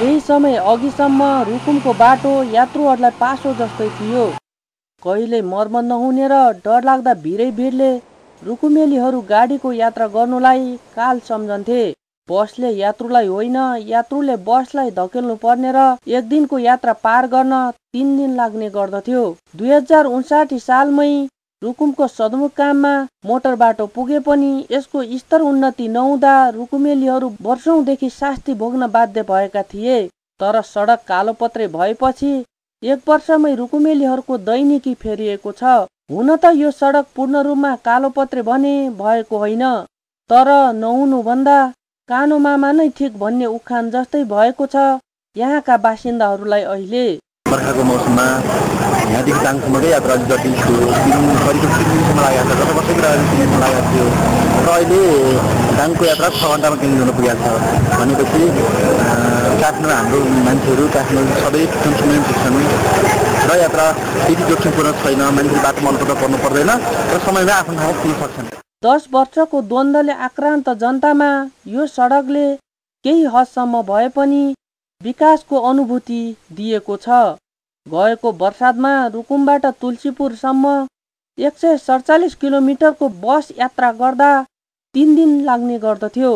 केही समय अघिसम्म रुकुमको बाटो यात्रुहरूलाई पासो जस्तै थियो। कहिले मर्मत नहुने र डरलाग्दा भिरै भिडले रुकुमेलीहरू गाडीको यात्रा गर्नुलाई काल सम्झन्थे। बसले यात्रुलाई होइन यात्रुले बसलाई धकेल्नु पर्ने र एक दिनको यात्रा पार गर्न तिन दिन लाग्ने गर्दथ्यो। दुई हजार उन्साठी सालमै रुकुमको सदमुकाममा मोटर बाटो पुगे पनि यसको स्तर उन्नति नहुँदा रुकुमेलीहरू वर्षौंदेखि शास्ति भोग्न बाध्य भएका थिए। तर सडक कालोपत्रे भएपछि एक वर्षमै रुकुमेलीहरूको दैनिकी फेरिएको छ। हुन त यो सडक पूर्ण रूपमा कालोपत्रे भने भएको होइन। तर नहुनुभन्दा कानो मामा नै ठिक भन्ने उखान जस्तै भएको छ यहाँका बासिन्दाहरूलाई अहिले। बर्खाको मौसममा यहाँदेखि दाङसम्मकै यात्रा अलिक जटिल थियो दिन करिब तिन दिनसम्म लागेको छ गत वर्षै तिन दिनसम्म लागेको थियो र अहिले दाङको यात्रा छ घन्टामा केन्द्र हुन पुगेको छ भनेपछि काठमाडौँ हाम्रो मान्छेहरू काठमाडौँ सबै पुग्छन् पुग्छन् र यात्रा त्यति जोखिमपूर्ण छैन मान्छे बाटोमा अलपत्र पर्नु पर्दैन र समयमा आफ्नो ठाउँमा पुग्न सक्छन् दस वर्षको द्वन्द्वले आक्रान्त जनतामा यो सडकले केही हदसम्म भए पनि विकासको अनुभूति दिएको छ। गएको वर्षातमा रुकुमबाट तुलसीपुरसम्म एक सय सडचालिस किलोमिटरको बस यात्रा गर्दा तिन दिन लाग्ने गर्दथ्यो।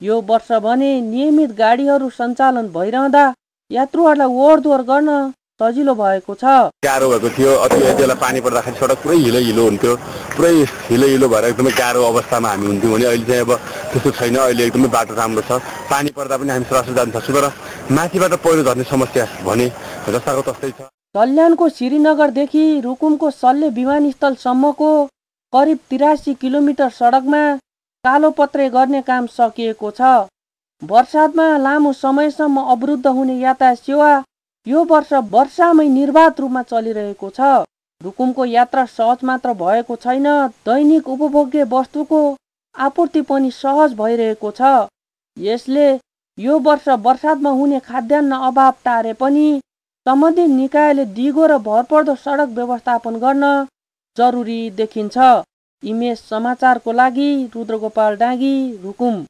यो वर्ष भने नियमित गाडीहरू सञ्चालन भइरहँदा यात्रुहरूलाई ओहोरदोहोर गर्न सजिलो भएको छ। गाह्रो भएको थियो। अति बेला पानी पर्दाखेरि सडक पुरै हिलो हिलो हुन्थ्यो। पुरै हिलो हिलो भएर एकदमै गाह्रो अवस्थामा हामी हुन्थ्यौँ भने अहिले चाहिँ अब त्यस्तो छैन। अहिले एकदमै बाटो राम्रो छ। पानी पर्दा पनि हामी सरासर जान सक्छौँ। तर माथिबाट पहिरो झर्ने समस्या भने जस्ताको तस्तै छ। कल्याणको श्रीनगरदेखि रुकुमको सल्ले विमानस्थलसम्मको करिब तिरासी किलोमिटर सडकमा कालोपत्रे गर्ने काम सकिएको छ। वर्षातमा लामो समयसम्म अवरुद्ध हुने यातायात सेवा यो वर्ष वर्षामै निर्वाध रूपमा चलिरहेको छ। रुकुमको यात्रा सहज मात्र भएको छैन। दैनिक उपभोग्य वस्तुको आपूर्ति पनि सहज भइरहेको छ। यसले यो वर्ष वर्षातमा हुने खाद्यान्न अभाव टारे पनि सम्बन्धित निकायले दिगो र भरपर्दो सडक व्यवस्थापन गर्न जरुरी देखिन्छ। इमेज समाचारको लागि रुद्रगोपाल डाँगी रुकुम।